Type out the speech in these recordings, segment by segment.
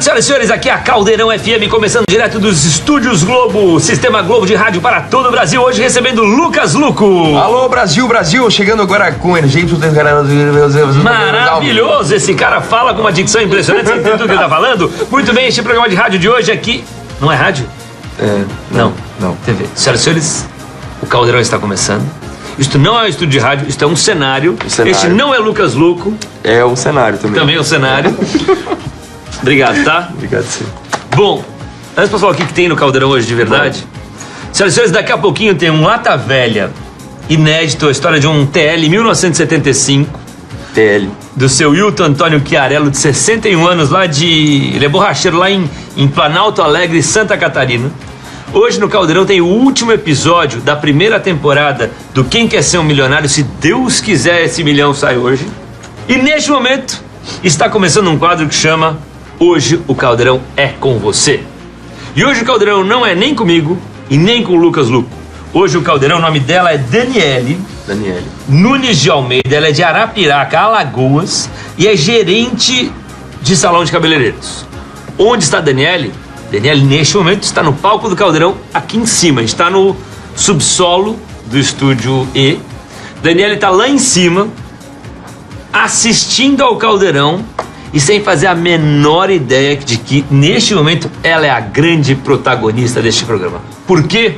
tarde, senhoras e senhores. Aqui é a Caldeirão FM, começando direto dos estúdios Globo, Sistema Globo de rádio para todo o Brasil. Hoje recebendo Lucas Luco. Alô, Brasil, Brasil, chegando agora com energia. Maravilhoso! Esse cara fala com uma dicção impressionante, você entende tudo que ele tá falando? Muito bem, este programa de rádio de hoje aqui. Não é rádio? É, Não. não. TV. Senhoras e senhores, o Caldeirão está começando. Isto não é um estúdio de rádio, isto é um cenário. cenário. Este não é Lucas Luco, É o cenário também. também é um cenário. Obrigado, tá? Obrigado, sim. Bom, antes pra falar o que, que tem no Caldeirão hoje de verdade. Senhoras e senhores, daqui a pouquinho tem um Lata Velha, inédito, a história de um TL 1975, TL. do seu Hilton Antônio Chiarello, de 61 anos, lá de. Ele é borracheiro lá em, em Planalto Alegre, Santa Catarina. Hoje no Caldeirão tem o último episódio da primeira temporada do Quem Quer Ser um Milionário. Se Deus quiser, esse milhão sai hoje. E neste momento está começando um quadro que chama Hoje o Caldeirão é com você. E hoje o Caldeirão não é nem comigo e nem com o Lucas Luco. Hoje o Caldeirão, o nome dela é Daniele. Daniele. Nunes de Almeida, ela é de Arapiraca, Alagoas, e é gerente de salão de cabeleireiros. Onde está a Daniele? Daniele, neste momento, está no palco do Caldeirão, aqui em cima, está no subsolo do estúdio E. Daniele está lá em cima, assistindo ao Caldeirão e sem fazer a menor ideia de que, neste momento, ela é a grande protagonista deste programa. Por quê?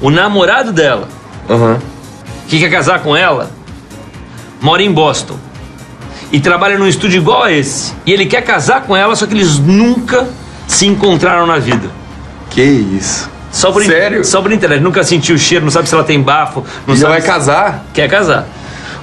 O namorado dela, Aham. que quer casar com ela, mora em Boston e trabalha num estúdio igual a esse. E ele quer casar com ela, só que eles nunca se encontraram na vida. Que isso. Só por, in- Sério? Só por internet. Nunca sentiu o cheiro, não sabe se ela tem bafo. Não E já sabe vai se- casar? Quer casar.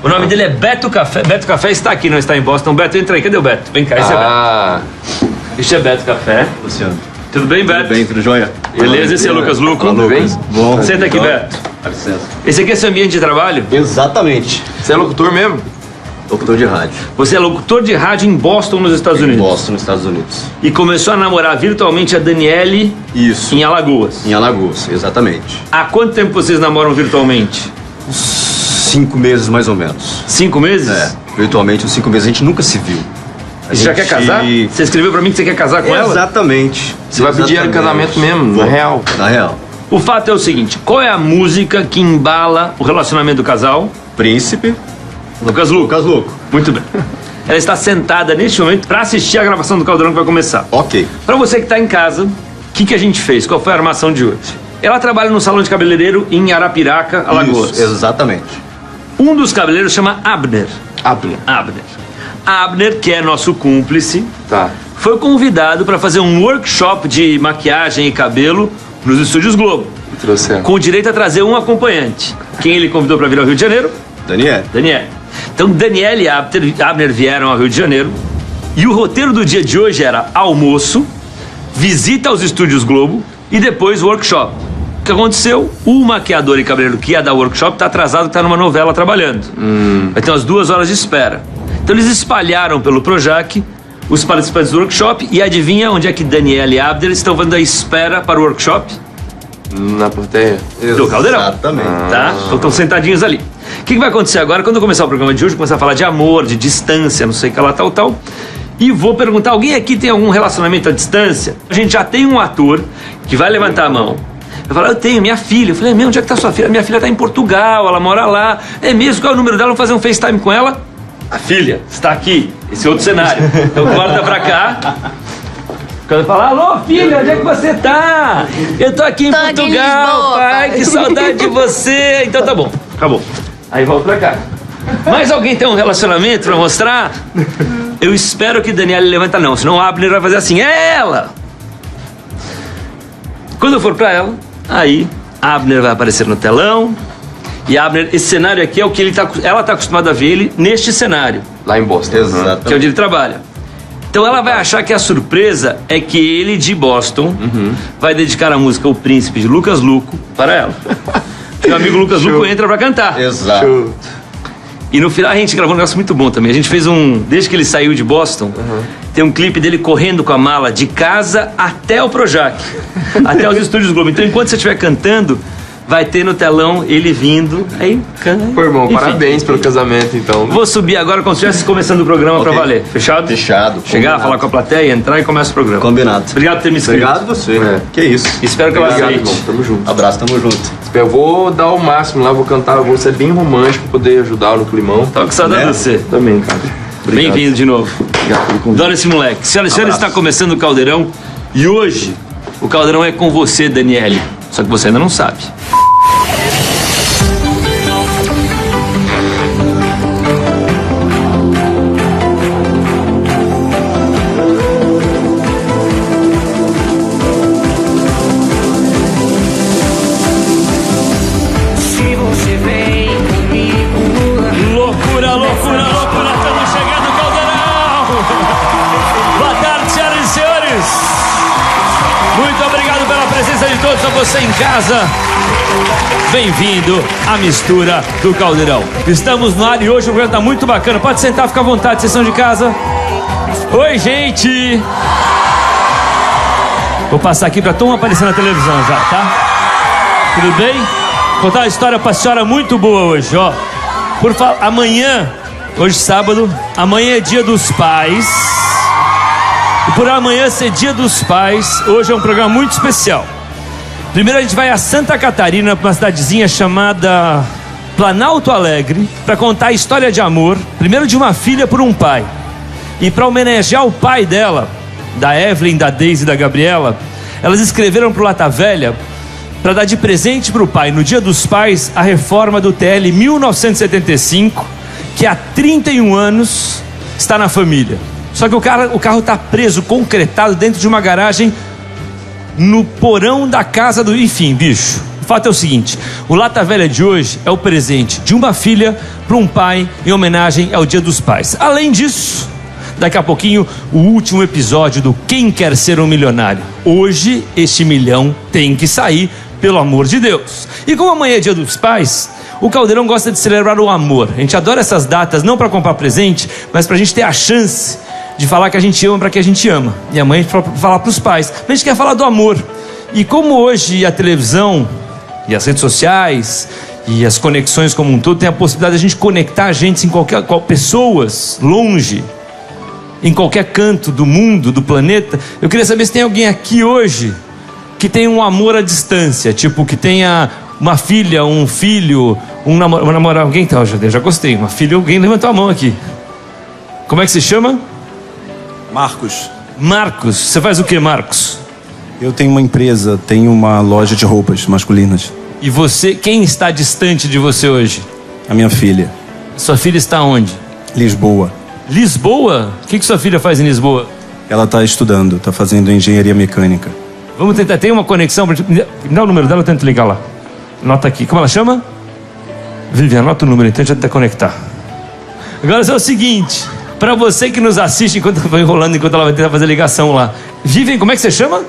O nome dele é Beto Café. Beto Café está aqui, não está em Boston. Beto, entra aí. Cadê o Beto? Vem cá, esse Ah, é Beto. Esse é Beto Café. Luciano. Tudo bem, Beto? Tudo bem, tudo jóia? Beleza, esse é Lucas Luco. Lucas. bem? Bom. Senta aqui? Beto. Dá licença. Esse aqui é seu ambiente de trabalho? Exatamente. você é locutor mesmo? Locutor de rádio. Você é locutor de rádio em Boston, nos Estados Em Unidos. Boston, nos Estados Unidos. E começou a namorar virtualmente a Daniele Isso. em Alagoas. Em Alagoas, exatamente. Há quanto tempo vocês namoram virtualmente? Cinco meses mais ou menos. Cinco meses? É, virtualmente uns cinco meses. A gente nunca se viu. A Você já gente- quer casar? Você escreveu pra mim que você quer casar com ela? Exatamente. Você vai pedir ela em casamento mesmo, na real? Na real. O fato é o seguinte: qual é a música que embala o relacionamento do casal? Príncipe. Lucas Luco. Lucas Louco. Muito bem. Ela está sentada neste momento para assistir a gravação do Caldeirão que vai começar. Ok. Para você que está em casa, o que, que a gente fez? Qual foi a armação de hoje? Ela trabalha no salão de cabeleireiro em Arapiraca, Alagoas. Isso, exatamente. Um dos cabeleireiros chama Abner. Abner. Abner. Abner, que é nosso cúmplice, Tá. foi convidado para fazer um workshop de maquiagem e cabelo nos estúdios Globo, Trouxe com direito a trazer um acompanhante. Quem ele convidou para vir ao Rio de Janeiro? Daniel. Daniel. Então, Daniel e Abner, Abner vieram ao Rio de Janeiro e o roteiro do dia de hoje era almoço, visita aos estúdios Globo e depois workshop. O que aconteceu? O maquiador e cabeleireiro que ia dar workshop está atrasado, está numa novela trabalhando. Vai ter umas duas horas de espera. Então eles espalharam pelo Projac os participantes do workshop e adivinha onde é que Daniel e Abner estão fazendo a espera para o workshop? Na plateia. Do Caldeirão. Exatamente. Tá? Então estão sentadinhos ali. O que, que vai acontecer agora? Quando eu começar o programa de hoje, eu começar a falar de amor, de distância, não sei o que lá, tal, tal. E vou perguntar: alguém aqui tem algum relacionamento à distância? A gente já tem um ator que vai levantar a mão. Eu falo, eu tenho, minha filha. Eu falei, meu, onde é que tá sua filha? Minha filha tá em Portugal, ela mora lá. É mesmo? Qual é o número dela? Vamos fazer um FaceTime com ela? A filha está aqui. Esse é outro cenário. Então corta pra cá. Quando eu falar, alô filha, onde é que você tá? Eu tô aqui em Tô aqui em Portugal, Lisboa, pai, pai. que saudade de você. Então tá bom, acabou. Aí volta pra cá. Mais alguém tem um relacionamento pra mostrar? Eu espero que Daniela levanta não, senão o Abner vai fazer assim, é ela! Quando eu for pra ela, aí Abner vai aparecer no telão. E Abner, esse cenário aqui é o que ele tá, ela tá acostumada a ver ele neste cenário Lá em Boston. que é onde ele trabalha. Então ela vai achar que a surpresa é que ele de Boston vai dedicar a música O Príncipe de Lucas Luco para ela. Meu amigo Lucas Luco entra pra cantar. Exato. E no final a gente gravou um negócio muito bom também. A gente fez um. Desde que ele saiu de Boston, tem um clipe dele correndo com a mala de casa até o Projac, até os estúdios Globo. Então enquanto você estiver cantando, vai ter no telão ele vindo. Aí, Pô, irmão, Enfim. parabéns pelo casamento, então. Vou subir agora como se estivesse começando o programa pra Ok. valer. Fechado? Fechado. Chegar, Combinado. falar com a plateia, entrar e começa o programa. Combinado. Obrigado por ter me inscrito. Obrigado você. É. Que isso. Espero que Obrigado, aceite. irmão. Tamo junto. Abraço, tamo junto. Eu vou dar o máximo lá, vou cantar, vou ser bem romântico pra poder ajudar no climão. Tava com saudade Né? de você. Também, cara. Bem-vindo de novo. Obrigado pelo convite. Adoro esse moleque. Senhoras e senhores, está começando o Caldeirão e hoje o Caldeirão é com você, Daniele. Só que você ainda não sabe. Você em casa. Bem-vindo à mistura do Caldeirão. Estamos no ar e hoje o programa está muito bacana. Pode sentar, fica à vontade, sessão de casa. Oi, gente! Vou passar aqui para todo mundo aparecer na televisão já, tá? Tudo bem? Vou contar uma história pra senhora muito boa hoje, ó. Por fa... amanhã, hoje sábado, amanhã é dia dos pais. E por amanhã ser dia dos pais, hoje é um programa muito especial. Primeiro a gente vai a Santa Catarina, para uma cidadezinha chamada Planalto Alegre, para contar a história de amor, primeiro de uma filha por um pai. E para homenagear o pai dela, da Evelyn, da Daisy e da Gabriela, elas escreveram pro Lata Velha para dar de presente para o pai, no Dia dos Pais, a reforma do TL 1975, que há 31 anos está na família. Só que o, cara, o carro está preso, concretado, dentro de uma garagem no porão da casa do. Enfim, bicho. O fato é o seguinte: o Lata Velha de hoje é o presente de uma filha para um pai em homenagem ao Dia dos Pais. Além disso, daqui a pouquinho, o último episódio do Quem Quer Ser um Milionário. Hoje, este milhão tem que sair, pelo amor de Deus. E como amanhã é Dia dos Pais. O Caldeirão gosta de celebrar o amor. A gente adora essas datas, não para comprar presente, mas para a gente ter a chance de falar que a gente ama para que a gente ama. E a vai falar para os pais. Mas a gente quer falar do amor. E como hoje a televisão e as redes sociais e as conexões como um todo tem a possibilidade de a gente conectar a gente em qualquer qual, pessoas longe, em qualquer canto do mundo, do planeta. Eu queria saber se tem alguém aqui hoje que tem um amor à distância, tipo que tenha uma filha, um filho, um namorado, uma namorada, alguém tá, já, já gostei, uma filha, alguém levantou a mão aqui. Como é que se chama? Marcos, Marcos. Você faz o que, Marcos? eu tenho uma empresa, tenho uma loja de roupas masculinas. E você, quem está distante de você hoje? A minha filha, Sua filha está onde? Lisboa. Lisboa? O que, que sua filha faz em Lisboa? Ela está estudando, está fazendo engenharia mecânica. Vamos tentar, tem uma conexão? Me dá o número dela, eu tento ligar lá. Anota aqui. Como ela chama? Vivian, anota o número então, já tenta conectar. Agora é o seguinte, para você que nos assiste enquanto vou enrolando, enquanto ela vai tentar fazer ligação lá. Vivian, como é que você chama?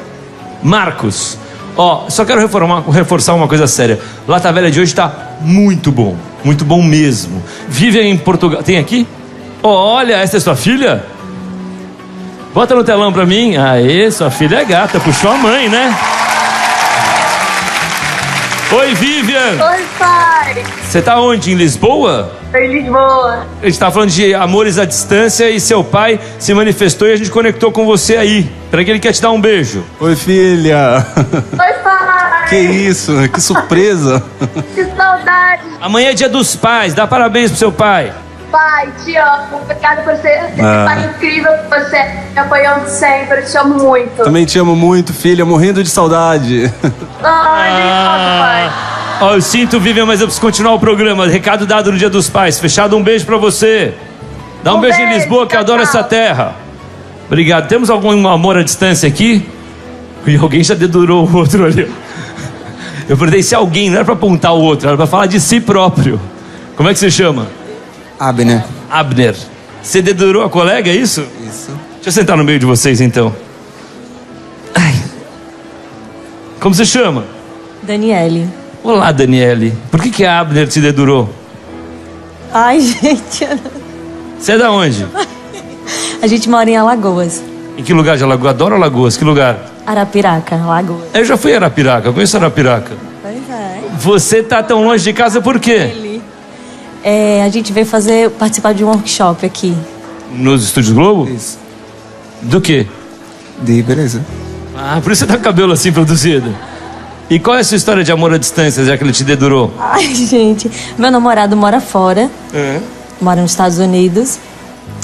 Marcos. Ó, só quero reformar- reforçar uma coisa séria. Lata Velha de hoje está muito bom. Muito bom mesmo. Vivian em Portugal. Tem aqui? Olha, essa é sua filha? Bota no telão pra mim. Aê, sua filha é gata. Puxou a mãe, né? Oi, Vivian. Oi, pai! Você tá onde? Em Lisboa? Em Lisboa. A gente tá falando de amores à distância e seu pai se manifestou e a gente conectou com você aí. Para que ele quer te dar um beijo. Oi, filha! Oi, pai! que isso? Que surpresa! Que saudade! Amanhã é dia dos pais. Dá parabéns pro seu pai. Pai, te amo. Obrigada por ser esse Ah. pai incrível que você é, me apoiando sempre. Eu te amo muito. Também te amo muito, filha, morrendo de saudade. Ai, nem conta, pai. Ó, eu sinto, Vivian, mas eu preciso continuar o programa. Recado dado no dia dos pais. Fechado, um beijo pra você. Dá um, Um beijo, em beijo, Lisboa, que eu adoro tchau. essa terra. Obrigado. Temos algum amor à distância aqui? E alguém já dedurou o outro ali. Eu perguntei se alguém, não era pra apontar o outro, era pra falar de si próprio. Como é que você chama? Abner. Abner. Você dedurou a colega, é isso? Isso. Deixa eu sentar no meio de vocês então. Ai. Como você chama? Daniele. Olá, Daniele. Por que, que a Abner te dedurou? Ai, gente. Você é da onde? A gente mora em Alagoas. Em que lugar de Alagoas? Adoro Alagoas. Que lugar? Arapiraca, Alagoas. Eu já fui a Arapiraca, eu conheço Arapiraca. Pois é. Você tá tão longe de casa por quê? É, a gente veio fazer, participar de um workshop aqui. Nos estúdios Globo? Isso. Do quê? De beleza. Ah, por isso você tá com o cabelo assim produzido. E qual é a sua história de amor à distância, já que ele te dedurou? Ai, gente. Meu namorado mora fora. Mora nos Estados Unidos.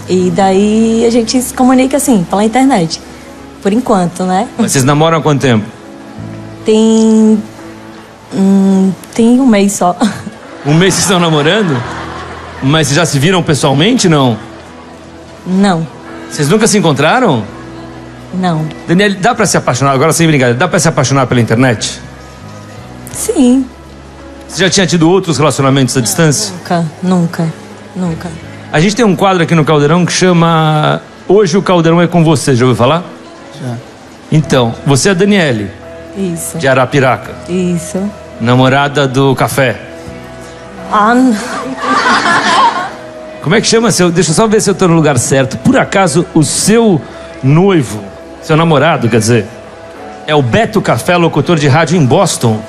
E daí a gente se comunica assim, pela internet. Por enquanto, né? Mas vocês namoram há quanto tempo? Tem. hum, tem um mês só. Um mês vocês estão namorando? Mas vocês já se viram pessoalmente, não? Não, Vocês nunca se encontraram? não. Daniel, dá pra se apaixonar, agora sem brincadeira, dá pra se apaixonar pela internet? Sim. Você já tinha tido outros relacionamentos à distância? Nunca, nunca, nunca. A gente tem um quadro aqui no Caldeirão que chama Hoje o Caldeirão é com você, já ouviu falar? Já. Então, você é a Daniele, Isso. de Arapiraca, Isso. namorada do café. Ah, n- Como é que chama seu? Deixa eu só ver se eu tô no lugar certo. Por acaso, o seu noivo, seu namorado, quer dizer, é o Beto Café, locutor de rádio em Boston?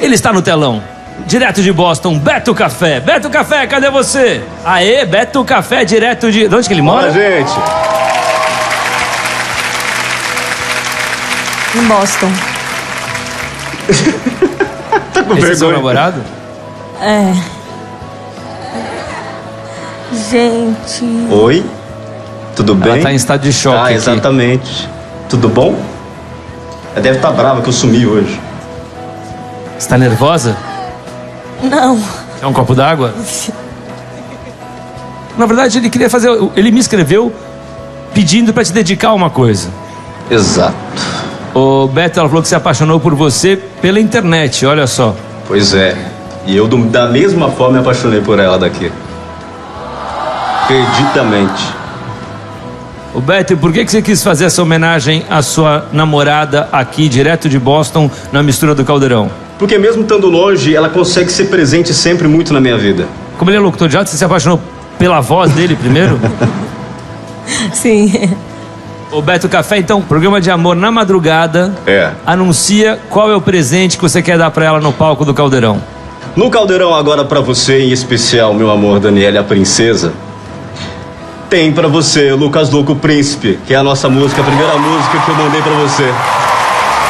Ele está no telão. Direto de Boston, Beto Café. Beto Café, cadê você? Aê, Beto Café, direto de. De onde que ele mora? Olha, gente. em Boston. Tá com Esse é seu vergonha. namorado? É. Gente. Oi? Tudo bem? Ela tá em estado de choque Ah, aqui. exatamente. Tudo bom? Ela deve estar brava que eu sumi hoje. Você tá nervosa? Não. Quer um copo d'água? Na verdade, ele queria fazer. Ele me escreveu pedindo pra te dedicar uma coisa. Exato. O Beto, ela falou que se apaixonou por você pela internet, olha só. Pois é. E eu, da mesma forma, me apaixonei por ela daqui. Perdidamente. O Beto, por que que você quis fazer essa homenagem à sua namorada aqui, direto de Boston, na mistura do Caldeirão? Porque mesmo estando longe, ela consegue ser presente sempre muito na minha vida. Como ele é locutor de rádio, você se apaixonou pela voz dele primeiro? Sim. O Beto Café, então, programa de amor na madrugada. É. Anuncia qual é o presente que você quer dar pra ela no palco do Caldeirão. No Caldeirão agora pra você, em especial, meu amor Daniele, a princesa. Tem pra você Lucas Louco Príncipe, que é a nossa música, a primeira música que eu mandei pra você.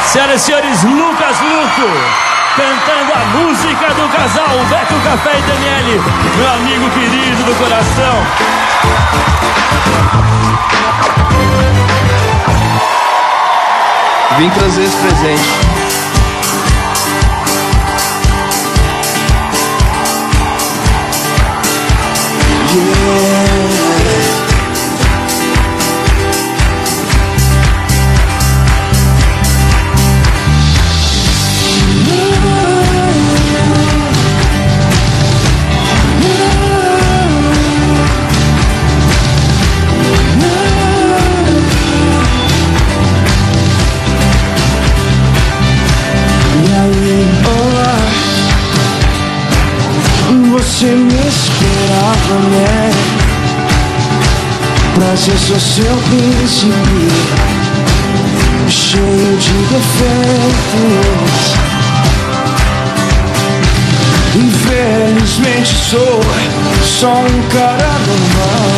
Senhoras e senhores, Lucas Luco, cantando a música do casal, Beto Café e Daniele, meu amigo querido do coração. Vim trazer esse presente. Você Só seu príncipe Cheio de defeitos. Infelizmente sou só um cara normal.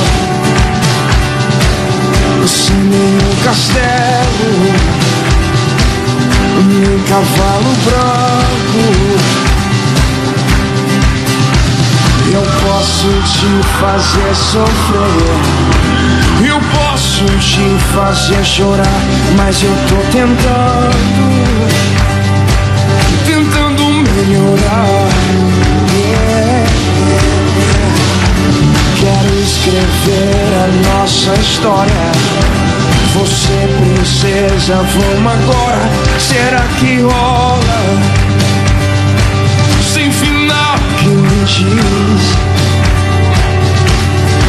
Sem nenhum castelo Nem cavalo branco. Eu posso te fazer sofrer. Eu posso te fazer chorar. Mas eu tô tentando. Tentando melhorar. Quero escrever a nossa história. Você, princesa, vamos agora. Será que rola? Sem final que me diz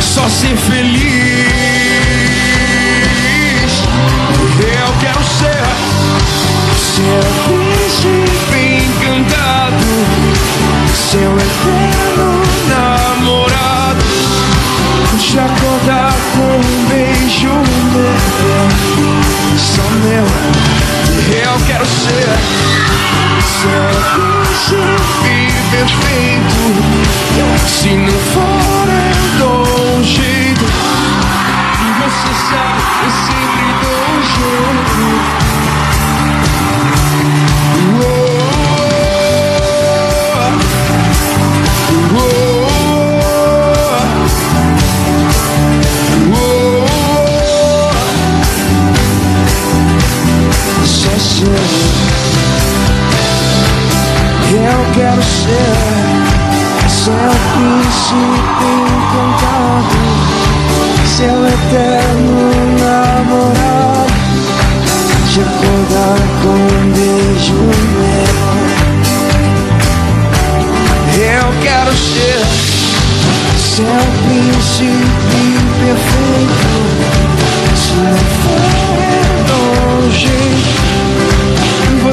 Só ser feliz Seu príncipe encantado Seu eterno namorado Te acordar com um beijo meu Só meu Eu quero ser príncipe perfeito. Se não for, eu ser eu quero ser seu príncipe encantado, seu eterno namorado, te acordar com um beijo meu. Eu quero ser seu príncipe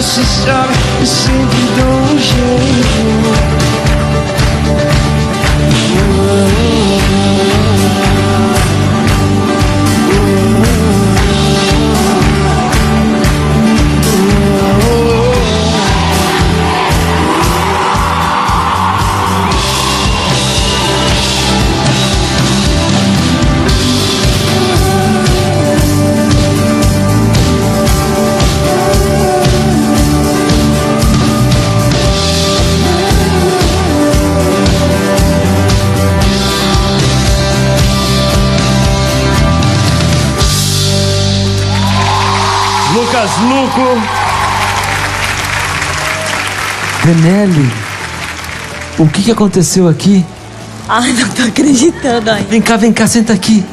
Você sabe, eu sempre dou um jeito. Lucas Luco. Penelli, o que, que aconteceu aqui? Ai, não tô acreditando ainda. Vem cá, vem cá, senta aqui.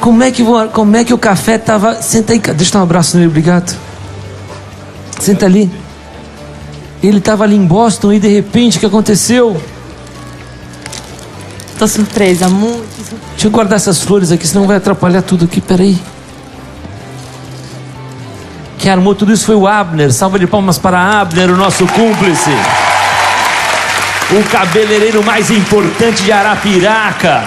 Como é que, como é que o café tava. Senta aí, deixa eu dar um abraço nele, obrigado. Senta ali. Ele tava ali em Boston e de repente o que aconteceu? Tô surpresa, muito surpresa. Deixa eu guardar essas flores aqui, senão vai atrapalhar tudo aqui, peraí. Quem armou tudo isso foi o Abner. Salva de palmas para Abner, o nosso cúmplice. O cabeleireiro mais importante de Arapiraca.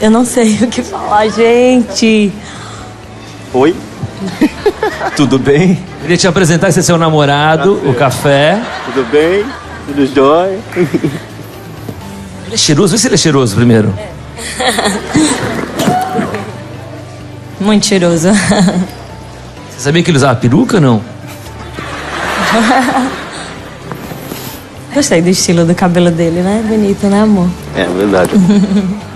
Eu não sei o que falar, gente. Oi? Tudo bem? Queria te apresentar esse é seu namorado, o café. Tudo bem? Tudo jóia? Ele é cheiroso, vê se ele é cheiroso primeiro. Muito cheiroso. Você sabia que ele usava peruca não? Gostei do estilo do cabelo dele, né? Bonito, né, amor? É verdade.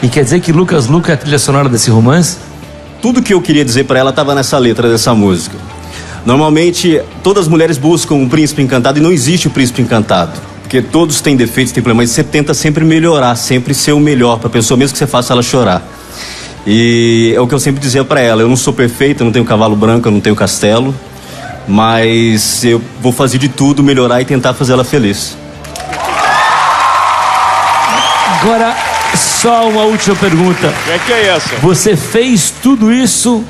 E quer dizer que Lucas Luca é a trilha sonora desse romance? Tudo que eu queria dizer pra ela estava nessa letra dessa música. Normalmente, todas as mulheres buscam um príncipe encantado e não existe o príncipe encantado. Porque todos têm defeitos, têm problemas. Você tenta sempre melhorar, sempre ser o melhor pra pessoa, mesmo que você faça ela chorar. E é o que eu sempre dizia pra ela: eu não sou perfeita, eu não tenho cavalo branco, eu não tenho castelo. Mas eu vou fazer de tudo, melhorar e tentar fazer ela feliz. Agora, só uma última pergunta. É que é essa? Você fez tudo isso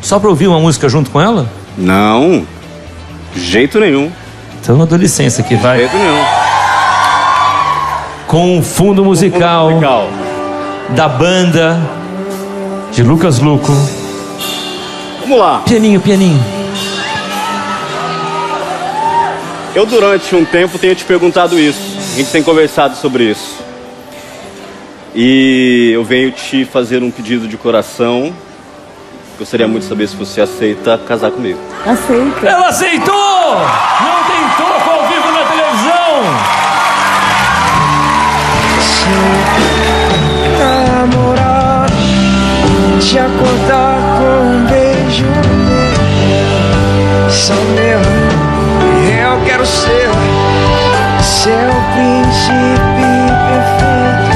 só pra ouvir uma música junto com ela? Não, de jeito nenhum. Então eu dou licença aqui, De vai. jeito nenhum. Com o fundo musical, Musical. da banda de Lucas Luco. Vamos lá. Pianinho, pianinho. Eu, durante um tempo, tenho te perguntado isso. A gente tem conversado sobre isso. E eu venho te fazer um pedido de coração. Gostaria muito de saber se você aceita casar comigo. Aceito. Ela aceitou! Não tem toco ao vivo na televisão! namorar, quero ser seu príncipe perfeito.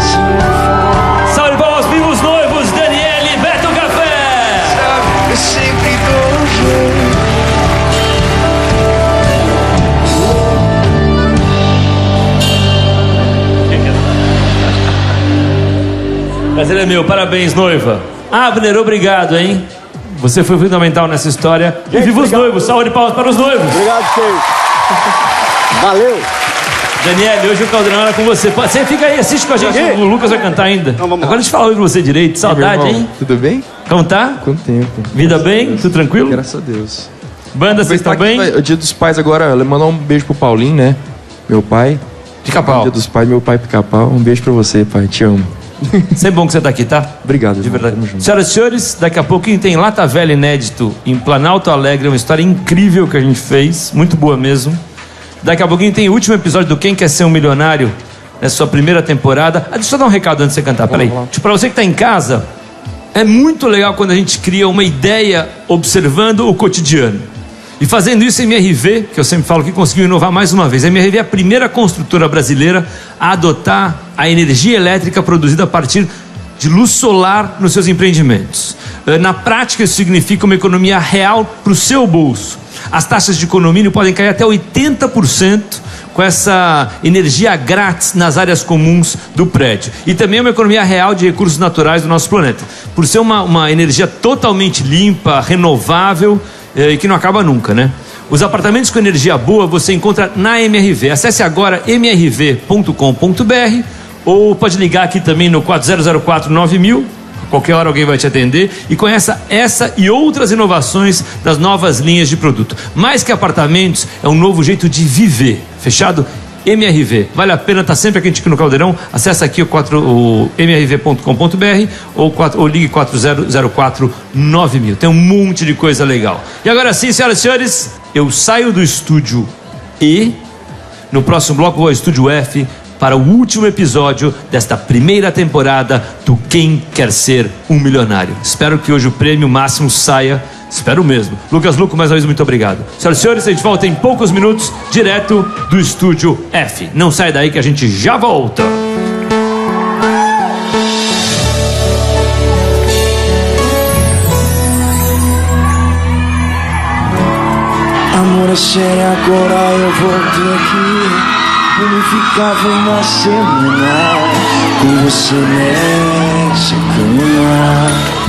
Se Salve palmas, vivos noivos, Daniele e Beto Café! sabe, eu sempre dou um jeito. Prazer é meu, parabéns, noiva. Abner, obrigado, hein? Você foi fundamental nessa história. E viva os noivos, salve de palmas para os noivos! Obrigado, Sheik. Valeu. Daniele, hoje o Caldeirão era com você. Você fica aí, assiste com a gente. O Lucas vai cantar ainda. Agora deixa eu falar oi pra você direito. Saudade, hein? Tudo bem? Como tá? Quanto tempo? Vida bem? Tudo tranquilo? Graças a Deus. Banda, vocês estão bem? O dia dos pais agora, mandar um beijo pro Paulinho, né? Meu pai. Pica-pau. Dia dos pais, meu pai pica-pau. Um beijo pra você, pai. Te amo. Sempre bom que você tá aqui, tá? Obrigado. De verdade. Senhoras e senhores, daqui a pouquinho tem Lata Velha Inédito em Planalto Alegre, uma história incrível que a gente fez, muito boa mesmo. Daqui a pouquinho tem o último episódio do Quem Quer Ser um Milionário, nessa sua primeira temporada. Ah, deixa eu dar um recado antes de você cantar, peraí. Tipo, pra você que tá em casa, é muito legal quando a gente cria uma ideia observando o cotidiano. E fazendo isso, a MRV, que eu sempre falo que conseguiu inovar mais uma vez. A MRV é a primeira construtora brasileira a adotar a energia elétrica produzida a partir de luz solar nos seus empreendimentos. Eh, Na prática, isso significa uma economia real para o seu bolso. As taxas de condomínio podem cair até 80% com essa energia grátis nas áreas comuns do prédio. E também é uma economia real de recursos naturais do nosso planeta. Por ser uma, uma energia totalmente limpa, renovável eh, e que não acaba nunca, né? Os apartamentos com energia boa você encontra na MRV. Acesse agora mrv.com.br ou pode ligar aqui também no 4004 9000 Qualquer hora alguém vai te atender e conheça essa e outras inovações das novas linhas de produto. Mais que apartamentos, é um novo jeito de viver. Fechado? MRV. Vale a pena, tá sempre aqui no Caldeirão. Acesse aqui o, 4, o mrv.com.br ou, 4 ou ligue 4004 9000. Tem um monte de coisa legal. E agora sim, senhoras e senhores, eu saio do estúdio E. No próximo bloco vou ao estúdio F para o último episódio desta primeira temporada do Quem Quer Ser um Milionário. Espero que hoje o prêmio máximo saia. Espero mesmo. Lucas Luco, mais uma vez, muito obrigado. Senhoras e senhores, a gente volta em poucos minutos, direto do estúdio F. Não sai daí que a gente já volta. Amor, é agora eu voltei aqui. Me ficava uma semana com você nessa cama.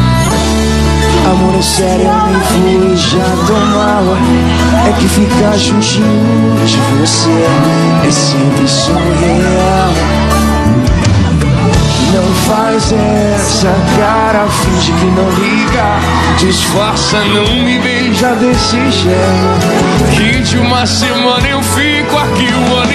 Amor, é sério, eu nem fui já tô mal. É que ficar juntinho de você é sempre surreal. Não faz essa cara, finge que não liga. Disfarça, não me beija desse jeito. Que de uma semana eu fico aqui o ano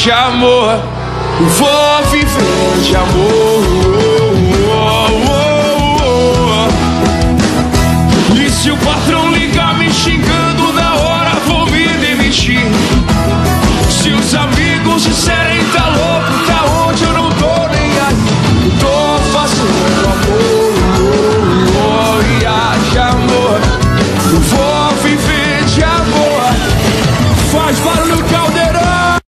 oh, e haja amor. Vou viver de amor. E se o patrão ligar me xingando?